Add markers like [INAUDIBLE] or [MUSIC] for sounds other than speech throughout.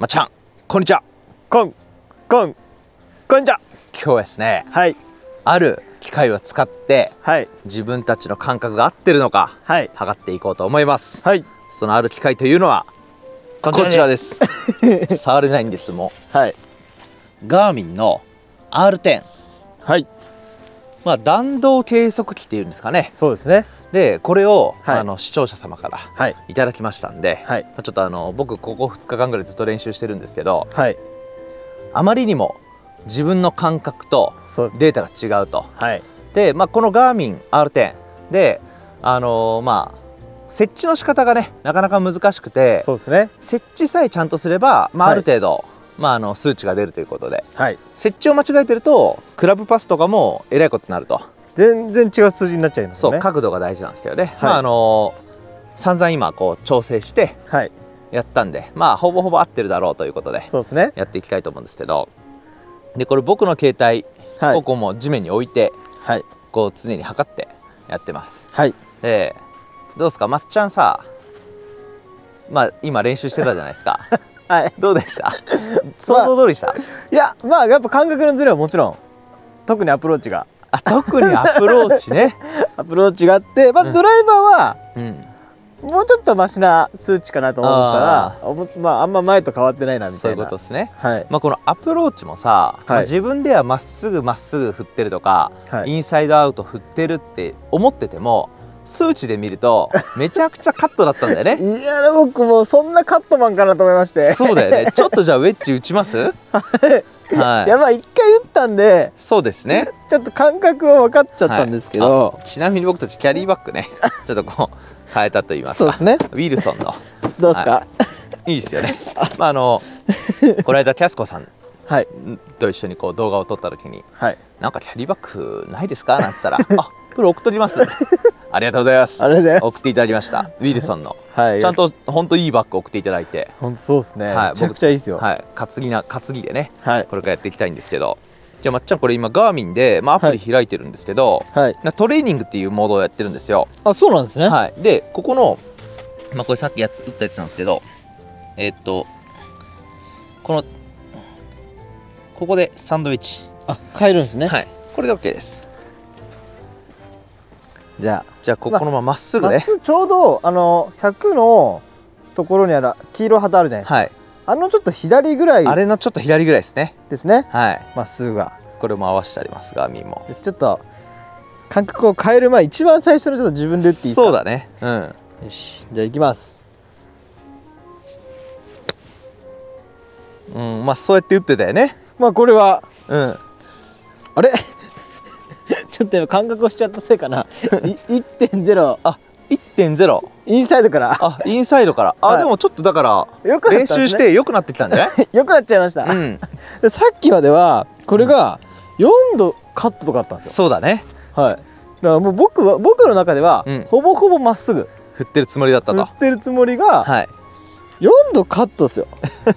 まっちゃんこんにちは。こんこんこんにちは。今日はですねはい。ある機械を使ってはい。自分たちの感覚が合ってるのかはい。測っていこうと思います。はい。そのある機械というのはこちらです。す。[LAUGHS] 触れないんですもはい。うガーミンの R10 はい。まあ弾道計測器っていうんですかね。そうですねでこれを、はい。あの視聴者様からはい。いただきましたんで、はい。まあちょっとあの僕ここ2日間ぐらいずっと練習してるんですけどはい。あまりにも自分の感覚とデータが違うと。はい。で、まあ、このガーミン R10 であのーまあ設置の仕方がねなかなか難しくてそうですね。設置さえちゃんとすれば、まあ、はい。ある程度、まあ、あの数値が出るということで。はい。設置を間違えてるとクラブパスとかもえらいことになると、全然違う数字になっちゃいますそう角度が大事なんですけどね、はい。まああのー散々今こう調整してはい。やったんでまあほぼほぼ合ってるだろうということでそうですね。やっていきたいと思うんですけど。でこれ僕の携帯はい。をこうもう地面に置いてはい。こう常に測ってやってます。はい。でどうですか？まっちゃんさまあ今練習してたじゃないですか。[LAUGHS] はい。どうでした？想像通りでした、いやまあやっぱ感覚のズレはもちろん特にアプローチがあ特にアプローチね。アプローチがあって、まあ、うん。ドライバーはうん。もうちょっとマシな数値かなと思ったらまああんま前と変わってないなみそういうたいなことですね。はい。まあ、このアプローチもさ、まあはい。自分ではまっすぐまっすぐ振ってるとか、はい。インサイドアウト振ってるって思ってても数値で見るとめちゃくちゃカットだったんだよね。[LAUGHS] いや僕もうそんなカットマンかなと思いまして。そうだよね。ちょっとじゃあウェッジ打ちます？[LAUGHS] はい。やまあ一回打ったんでそうですね。ちょっと感覚は分かっちゃったんですけど、はい。あちなみに僕たちキャリーバッグね [LAUGHS] ちょっとこう変えたと言いますか。そうですね。ウィルソンの。どうですか？はい。いいですよね。まああの [LAUGHS] この間キャスコさんはい。と一緒にこう動画を撮った時にはい「なんかキャリーバッグないですか?」なんつったら「[LAUGHS] あこれ送っとります」[LAUGHS] ありがとうございます。ありがとうございます。送っていただきました。ウィルソンの。はい。ちゃんと本当いいバッグ送っていただいて。本当そうですね、はいめちゃくちゃいいですよ。はい、はい担ぎな担ぎでね。これからやっていきたいんですけど。じゃあまっちゃんこれ今ガーミンで、まあ、アプリ開いてるんですけど、はい。なトレーニングっていうモードをやってるんですよあそうなんですね。はい、でここの、まあ、これさっきやつ打ったやつなんですけどえーっとこのここでサンドイッチ、あ変えるんですね、はい。これで OK ですじゃじゃあこまこのまままっすぐね。すぐちょうどあの100のところにある黄色旗あるじゃないですか、はい。あのちょっと左ぐらいあれのちょっと左ぐらいですね。ですね。はい。まっすぐが。これも合わせてありますガーミンもちょっと感覚を変える前一番最初のちょっと自分で打っていいですか？そうだね。うん。よし。じゃあ行きます。うんまあそうやって打ってたよね。まあこれはうん。あれ？ちょっと今感覚をしちゃったせいかな。い1.0あ1.0インサイドから。あインサイドから。あ、はい。でもちょっとだからよくな練習して良くなってきたんじゃない？[LAUGHS] よくなっちゃいました、うん。でさっきまではこれが4度カットとかあったんですよ、そうだね。はい。だからもう僕は僕の中では、うん。ほぼほぼまっすぐ。振ってるつもりだった打とってるつもりがはい。4度カットですよ。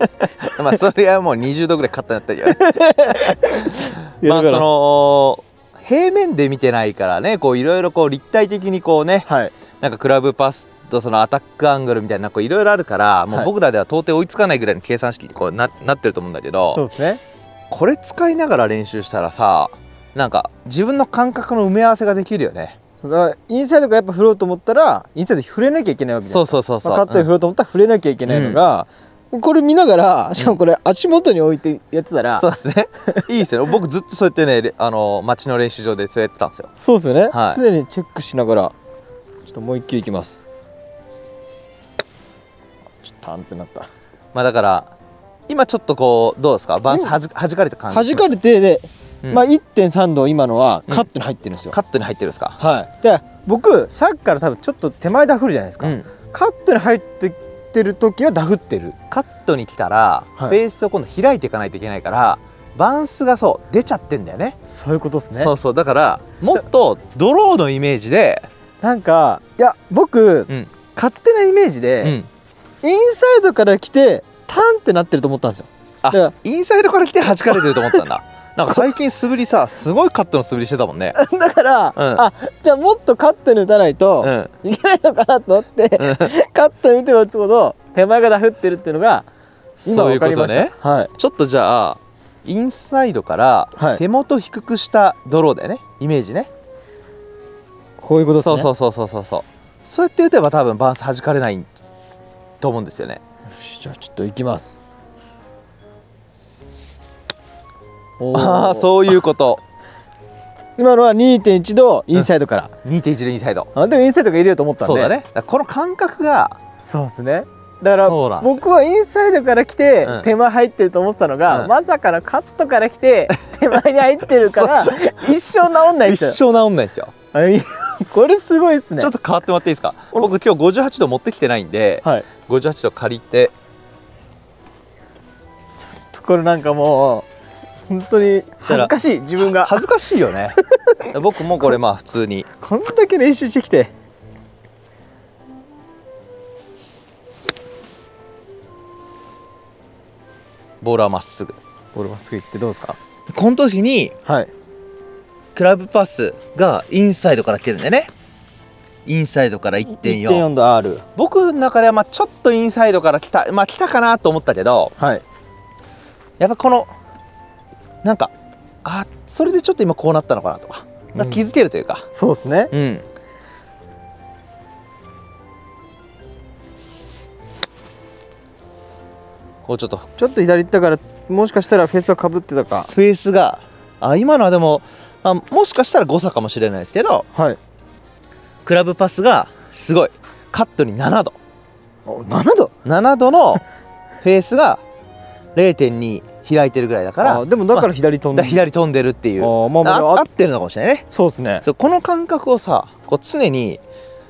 [LAUGHS] まあそれはもう20度ぐらいカットになったよね。[LAUGHS] いやだからまあその平面で見てないからねこういろいろこう立体的にこうねはい。なんかクラブパスとそのアタックアングルみたいなこういろいろあるからもうはい。僕らでは到底追いつかないぐらいの計算式にこうななってると思うんだけどそうですね。これ使いながら練習したらさなんか自分の感覚の埋め合わせができるよね。そうだからインサイドがやっぱ振ろうと思ったらインサイド触れなきゃいけないわけじゃないそうそうそうそう、まあカットで振ろうと思ったら触れなきゃいけないのが、これ見ながらしかもこれ足元に置いてやってたら、そうですね。いいですよね。僕ずっとそうやってねれあの街の練習場でそうやってたんですよ。そうですよね、はい。常にチェックしながらちょっともう一球いきます。ちょっとタンってなった。まあだから今ちょっとこうどうですか？バンス今はじはじかれた感じ弾かれてで、うん。まあ、1.3度今のはカットに入ってるんですよ、カットに入ってるんですか？はい。で僕さっきから多分ちょっと手前ダフるじゃないですか、うん。カットに入ってってる時はダフってる。カットに来たら、はい。ベースを今度開いていかないといけないからバンスがそう出ちゃってんだよね。そういうことですね。そうそう。だからもっとドローのイメージで、なんかいや僕、うん。勝手なイメージうで、ん、インサイドから来てタンってなってると思ったんですよ。あインサイドから来て弾かれてると思ったんだなんか最近素振りさすごいカットの素振りしてたもんね。ら [LAUGHS] だから、うん。あじゃあもっとカットに打たないとうん。いけないのかなと思って、カットに打てば打つほど手前がダフってるっていうのが今そういうわかりました。ことねはい。ちょっとじゃあインサイドからはい。手元低くしたドローだよねイメージね。こういうことですね。そうそうそうそうそう。そうそうやって打てば多分バウンス弾かれないと思うんですよね。よしじゃあちょっと行きますああそういうこと。今のは2.1度インサイドから、2.1のインサイド。あでもインサイドが入れると思ったんで。そうだね。この感覚がそうですね。だから僕はインサイドから来て、うん。手前入ってると思ってたのが、うん。まさかのカットから来て [LAUGHS] 手前に入ってるから [LAUGHS] 一生治んないんですよ。一生治んないですよ。[LAUGHS] これすごいですね。ちょっと変わってもらっていいですか？僕今日58度持ってきてないんではい。58度借りて。これなんかもう本当に恥ずかしい自分が。恥ずかしいよね。[LAUGHS] 僕もこれまあ普通に。こんだけ練習してきて。ボールはまっすぐ。ボールまっすぐ行ってどうですか？この時にはい。クラブパスがインサイドから来てるんだよね。インサイドから1.4 1.4度 R 僕の中ではまあちょっとインサイドから来たまあ来たかなと思ったけどはい。やっぱこのなんかあそれでちょっと今こうなったのかなとか。か気づけるというか。そうですね。うん、こうちょっと。ちょっと左行ったからもしかしたらフェースはかぶってたか。スペースが。あ今のはでもあもしかしたら誤差かもしれないですけど。はい。クラブパスがすごい。カットに7度。お7度？7度のフェースが0.2開いてるぐらいだからあでもだから左飛んだで、左飛んでるっていう。あまあまあああ合ってるのかもしれないね。そうですね。そうこの感覚をさこう常に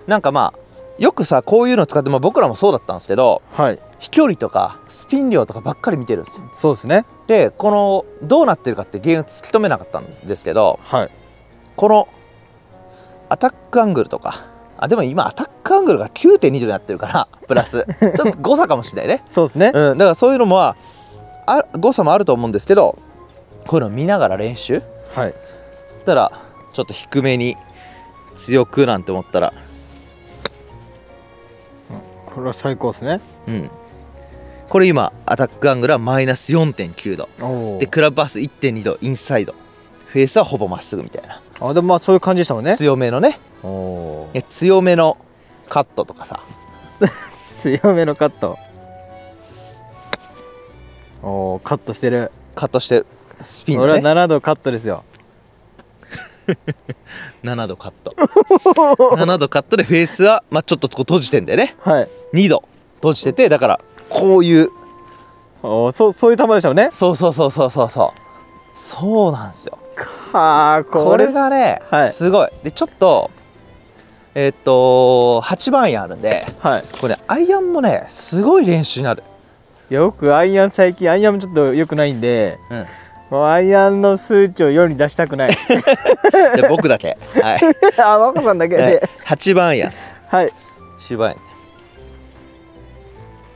なんかまあよくさこういうの使って、まあ、僕らもそうだったんですけどはい。飛距離とかスピン量とかばっかり見てるんですよ。そうですね。でこのどうなってるかって原因を突き止めなかったんですけどはい。このアタックアングルとかあでも今アタックアングルが9.2度になってるからプラス。[LAUGHS] ちょっと誤差かもしれないね。そうですね。うん、だからそういうのもああ誤差もあると思うんですけどこういうのを見ながら練習？はい。たらちょっと低めに強くなんて思ったら。これは最高ですね。うん。これ今アタックアングルはマイナス4.9度。おでクラブパス1.2度インサイド。フェースはほぼまっすぐみたいな。あでもまあそういう感じでしたもんね。強めのね。おいや強めのカットとかさ。[LAUGHS] 強めのカットおーカットしてる。カットしてスピンこれはでね7度カットですよ。[LAUGHS] 7度カット。7度カットでフェースは、まあ、ちょっとこう閉じてんだよね。はい。2度閉じててだからこういう。おーそうそういう球でしたもんね。そうそうそうそうそうそう。そうなんですよ。はあこれ。がね、はい。すごい。でちょっとえーっと8番アイアンあるんではい。これ、ね、アイアンもねすごい練習になるよくアイアン最近アイアンもちょっと良くないんでうん。もうアイアンの数値を世に出したくない。[LAUGHS] で僕だけ。はい。[LAUGHS] あ和子さんだけねで。8番アイアンはい。8番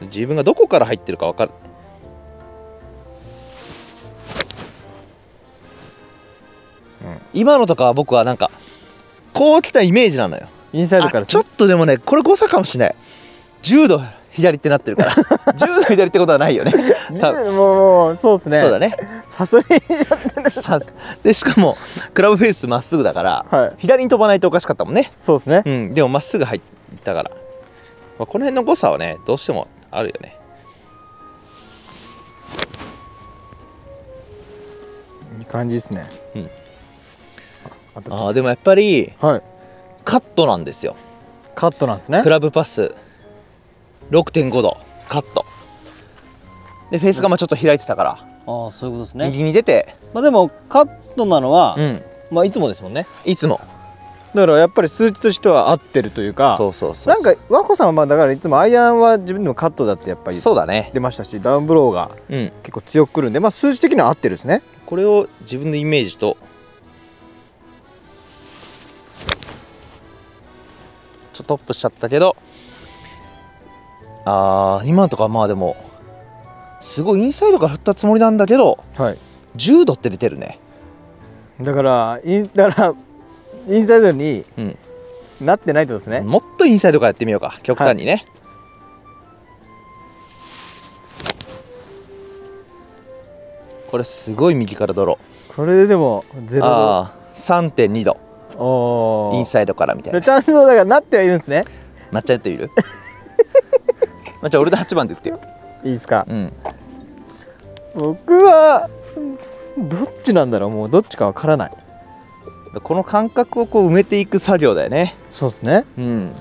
自分がどこから入ってるか分かる。今のとかは僕はなんかこう来たイメージなのよ。インサイドからあちょっとでもねこれ誤差かもしれない。10度左ってなってるから。[LAUGHS] 10度左ってことはないよね。もうそうですね。そうだね。さすがにでしかもクラブフェースまっすぐだから、はい。左に飛ばないとおかしかったもんね。そうですね。うん。でもまっすぐ入ったから、まあ、この辺の誤差はねどうしてもあるよね。いい感じですね。うん。ああでもやっぱりとはい。カットなんですよ。カットなんですね。クラブパス6.5度カット。でフェースがまあちょっと開いてたから、ああそういうことですね。右に出てまあでもカットなのは、うん。まあいつもですもんね。いつも。だからやっぱり数値としては合ってるというかそうそうそうなんか和子さんはまあだからいつもアイアンは自分でもカットだってやっぱりそうだね。出ましたしダウンブローがうん。結構強くくるんでまあ数字的には合ってるですね。これを自分のイメージとちょっとトップしちゃったけどあー今のとかまあでもすごいインサイドから振ったつもりなんだけどはい。10度って出てるね。だからインだからインサイドにうん。なってないってことですね、もっとインサイドからやってみようか極端にね、これすごい右からドロこれででもゼロああ3.2度度。おー。インサイドからみたいな。でちゃんとだからなってはいるんですね。抹茶やってみる？まあじゃあ俺で8番で言ってよ。いいですか。うん。僕はうんどっちなんだろう。もうどっちかわからない。この感覚をこう埋めていく作業だよね。そうですね。うん。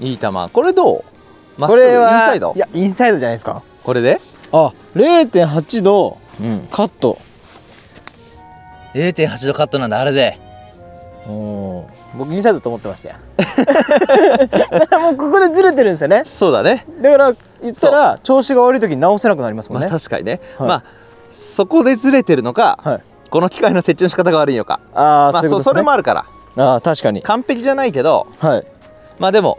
いい球。これどう？まっすぐ？インこれはサイド？いやインサイドじゃないですか。これで？あ0.8度うん。カット。0.8度カットなんだあれで。お僕インサイドと思ってましたよだからもうここでずれてるんですよね。そうだね。だから言ったら調子が悪い時に直せなくなりますもんまあね、確かにね、はい。まあそこでずれてるのか、はい。この機械の設置の仕方が悪いのか。ああ、まあそそうねそれもあるから。ああ確かに。完璧じゃないけどはい。まあでも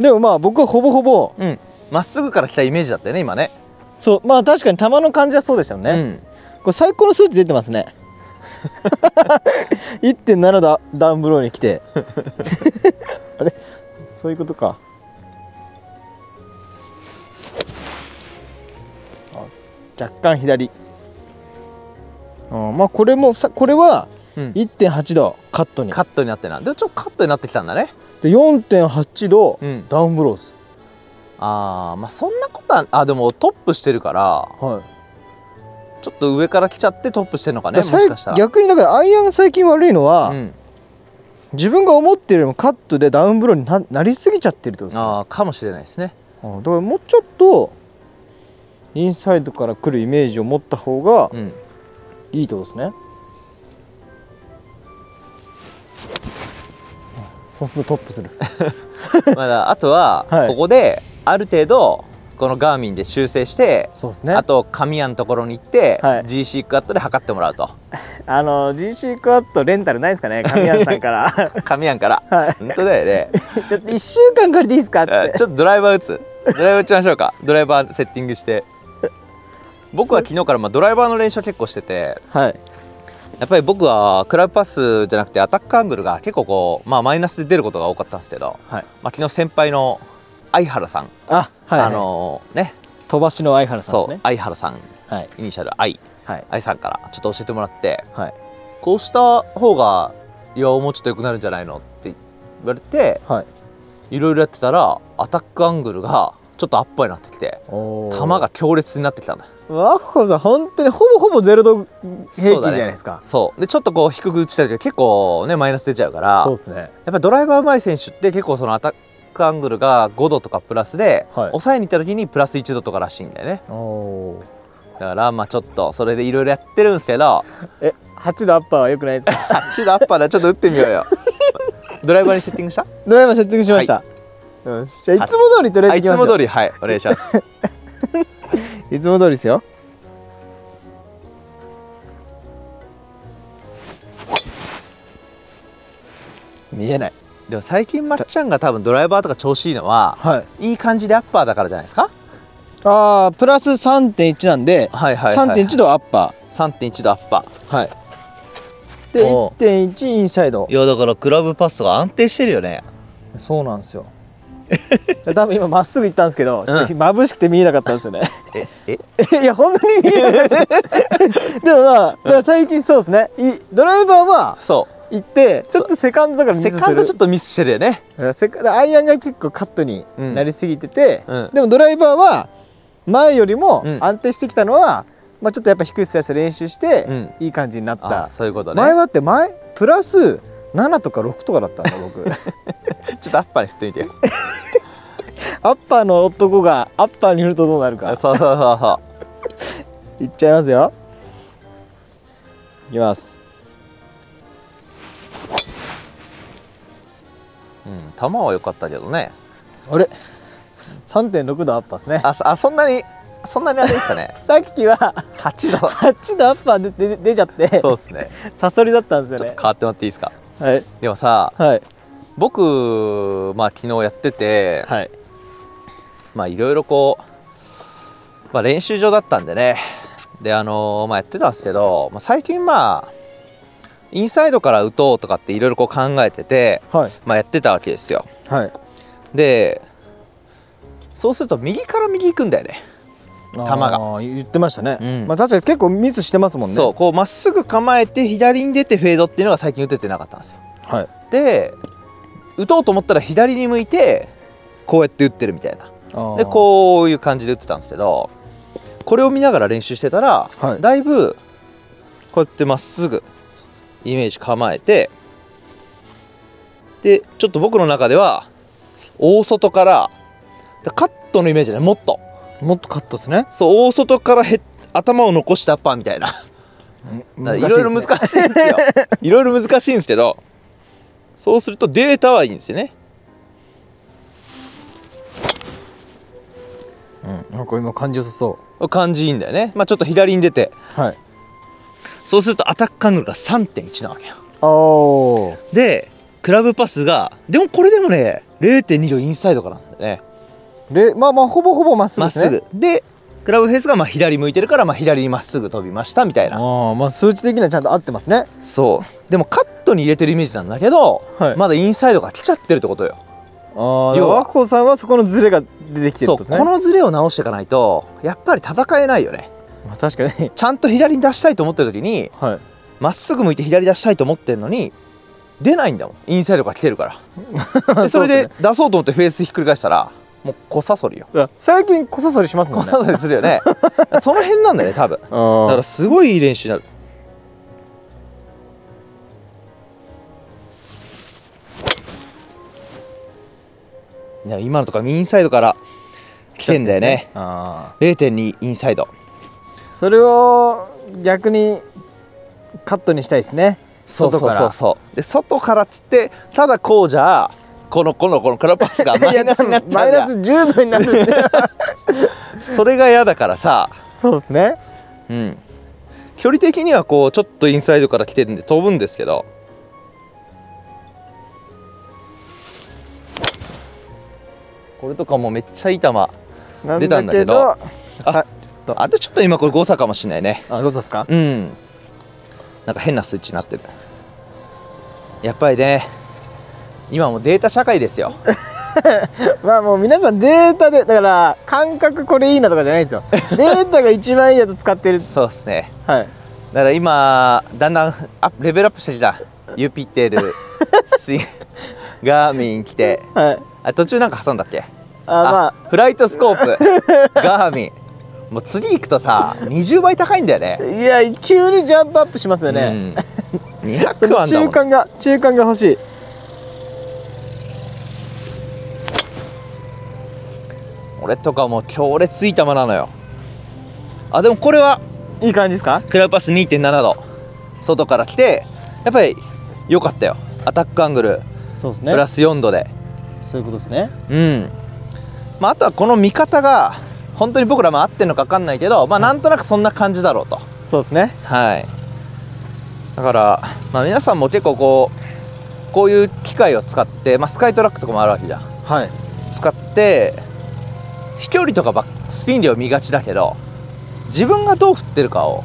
でもまあ僕はほぼほぼうん。まっすぐから来たイメージだったよね今ね。そう。まあ確かに球の感じはそうでしたよね、うん。これ最高の数値出てますね [LAUGHS] 1.7だダウンブローに来て。[LAUGHS] あれ？そういうことか。あ若干左。うんまあこれもさこれはうん。1.8度カットに。カットになってな。でもちょっとカットになってきたんだね。で4.8度うん。ダウンブローです、あーまあそんなことはあでもトップしてるからはいちょっと上から来ちゃってトップしてるのかねもしかしたら。逆にだからアイアンが最近悪いのは、うん、自分が思ってるよりもカットでダウンブローにななりすぎちゃってるってことですか？ああかもしれないですね。うん。だからもうちょっとインサイドから来るイメージを持った方がうん。いいってことですね、そうするとトップする。[LAUGHS] まだあとは [LAUGHS] はい。ここである程度このガーミンで修正してそうですね。あと紙屋のところに行って、はい。GC クワットで測ってもらうと。あの GC クワットレンタルないですかね？神谷さんから。[LAUGHS] 紙屋から。はい。本当だよね。[LAUGHS] ちょっと1週間借りていいですか？っあて。ちょっとドライバー打つ。ドライバー打ちましょうか。ドライバーセッティングして。僕は昨日からまあドライバーの練習を結構しててはい。やっぱり僕はクラブパスじゃなくてアタックアングルが結構こう、まあ、マイナスで出ることが多かったんですけど、はい。まあ、昨日先輩の相原さん、あはい、はい、あのね。飛ばしの相原さんそうですね。相原さん。はい。イニシャル愛。はい。愛さんからちょっと教えてもらって。はい。こうした方が岩尾もうちょっと良くなるんじゃないのって言われてはい。いろいろやってたらアタックアングルがちょっとアッパーになってきて球が強烈になってきたんだ。ワッホさん本当にほぼほぼゼロ度平均じゃないですか。そうでちょっとこう低く打ちたい時は結構ねマイナス出ちゃうからそうですね。やっぱりドライバーうまい選手って結構そのアタックアングルが5度とかプラスで、はい。抑えに行った時にプラス1度とからしいんだよね。だからまあちょっとそれでいろいろやってるんですけど。え8度アッパーは良くないですか？[LAUGHS] 8度アッパーでちょっと打ってみようよ。ドライバーにセッティングした？ドライバーセッティングしました、よしじゃあい。つも通りとりあえずいきますよ。も通りはいお願いします。[LAUGHS] いつも通りですよ。見えないでも最近まっちゃんが多分ドライバーとか調子いいのははい。いい感じでアッパーだからじゃないですか？ああプラス3.1なんで、はいはいはい、3.1度アッパ3.1度アッパー。ーはい。でおう。1.1インサイド。いやだからクラブパスとか安定してるよね。そうなんですよ。[LAUGHS] 多分今まっすぐ行ったんですけどちょっとうん眩しくて見えなかったんですよね、ええ [LAUGHS] いや本当に見えなかった。ですでもまあ最近そうですね。いドライバーはそ行ってちょっとセカンドとかうセカンミスするドちょっとミスしてるよね。セカアイアンが結構カットになりすぎてて、うん。でもドライバーは前よりもうん。安定してきたのは、まあ、ちょっとやっぱ低いスライス練習して、うん。いい感じになっあた、そういうことね。前はって前プラス7とか6とかだったんだ僕。[LAUGHS] ちょっとアッパーに振ってみてよ。[LAUGHS] アッパーの男がアッパーに振るとどうなるか。そうそうそうそう。[LAUGHS] いっちゃいますよ。いきます球は良かったけどね。あれ？3.6度アッパーですね。あそあそんなにそんなにあれでしたね。[LAUGHS] さっきは8度。8度アッパーで出出ちゃって。そうですね。サソリだったんですよね。ちょっと変わってもらっていいですか？はい。でもさはい。僕まあ昨日やっててはい。まあいろいろこう、まあ、練習場だったんでね。であのーまあやってたんですけど、まあ、最近まあインサイドから打とうとかっていろいろこう考えてて、はい。まあ、やってたわけですよ。はい。でそうすると右から右行くんだよね。球が。言ってましたね、うん。まあ確かに結構ミスしてますもんね。そうこうまっすぐ構えて左に出てフェードっていうのが最近打ててなかったんですよ。はい。で打とうと思ったら左に向いてこうやって打ってるみたいな。でうこういう感じで打ってたんですけどこれを見ながら練習してたら、はい。だいぶこうやってまっすぐイメージ構えてでちょっと僕の中では大外からでカットのイメージね。もっと。もっとカットですね。そう大外からへ頭を残したアッパーみたいな。難いろいろ難しいんですよ。[LAUGHS] いろいろ難しいんですけどそうするとデータはいいんですよね。うん、なんか今感じよさそ感じいいんだよね。まあちょっと左に出て。うはいそうするとアタックアングルが3.1なわけよ。でクラブパスがでもこれでもね0.2度インサイドからなんだよね。でまあまあほぼほぼまっすぐですね。でクラブフェースがまあ左向いてるからまあ左にまっすぐ飛びましたみたいな。ああまあ数値的にはちゃんと合ってますね。そう。でもカットに入れてるイメージなんだけど、はい。まだインサイドが来ちゃってるってことよ。ああ和子さんはそこのズレが出てきてるそう。このズレを直していかないとやっぱり戦えないよねまあ、確かに。[LAUGHS] ちゃんと左に出したいと思ってる時にはい。まっすぐ向いて左出したいと思ってるのに出ないんだもん。インサイドから来てるから。[LAUGHS] でそれで出そうと思ってフェースひっくり返したらもう小さそりよ。最近こさそりしますもんね。小さそりするよね。[LAUGHS] その辺なんだよね多分。だかあらすごいいい練習になる。今のとかインサイドから来てんだよね。あ0.2インサイド。ーそれを逆にカットにしたいですね。そうそう外からそう。そうで外からっつってただこうじゃこのこのこのクラパスがマイナスになっちゃうマイナス10度になるんでそれが嫌だからさ。そうですね。うん。距離的にはこうちょっとインサイドから来てるんで飛ぶんですけど。これとかもめっちゃいい球出たんだけど。だけどさあとちょっと今これ誤差かもしれないね。あどうですか？うん。なんか変なスイッチになってる。やっぱりね今もうデータ社会ですよ。[LAUGHS] まあもう皆さんデータでだから感覚これいいなとかじゃないんですよ。[LAUGHS] データが一番いいやつ使ってる。そうっすね。はい。だから今だんだんアップレベルアップしてきた。ユピテル [LAUGHS] スイガーミン来て。はい。あ途中なんか挟んだっけ？あまあフライトスコープ。ガーミンもう次行くとさ20倍高いんだよね。いや急にジャンプアップしますよね、うん、[LAUGHS] そ200の万中間が中間が欲しい。俺とかもう強烈いい球なのよ。あでもこれはいい感じですか？クラブパス2.7度。外から来てやっぱり良かったよ。アタックアングル。そうですね。プラス4度で。そういうことですね。うん。まあ、あとはこの見方が本当に僕らも合ってるのか分かんないけど、まあ、なんとなくそんな感じだろうと。そうですね。はい。だから、まあ、皆さんも結構こうこういう機械を使って、まあ、スカイトラックとかもあるわけじゃん。はい。使って飛距離とかばっスピン量見がちだけど自分がどう振ってるかを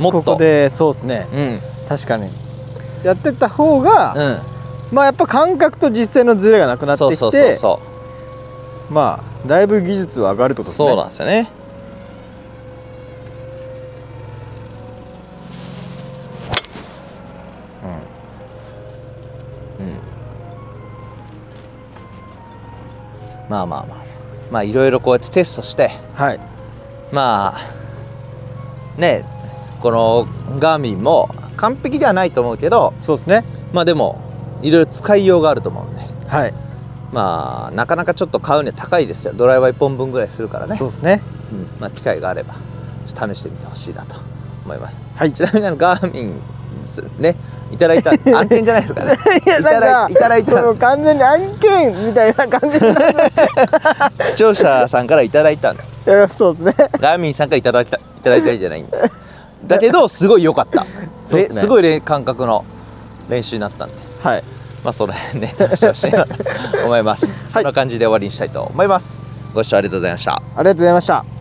もっと。ここでそうですね。うん。うん確かに。やってった方が、まあやっぱ感覚と実際のズレがなくなってきてそうそうそうそまあだいぶ技術は上がるってうことですね。そうなんですよね。うん。まあまあまあ。まあいろいろこうやってテストして。はい。まあねこのガーミンも完璧ではないと思うけど。そうですね。まあでもいろいろ使いようがあると思うんで。はい、まあなかなかちょっと買うには高いですよ。ドライバー1本分ぐらいするからね。そうですね。うん。まあ、機会があれば試してみてほしいなと思います。はい。ちなみにあのガーミンすねいただいた [LAUGHS] 案件じゃないですかね。いやなんかいただいた完全に案件みたいな感じ視聴者さんからいただいたんだいやそうですね。ガーミンさんからいただいたいただいたんじゃないんだだけどすごい良かった。[LAUGHS] すね。れすごいれ感覚の練習になったんで。はいまあその辺ね試してほしいなと思います、そんな感じで終わりにしたいと思います。ご視聴ありがとうございました。ありがとうございました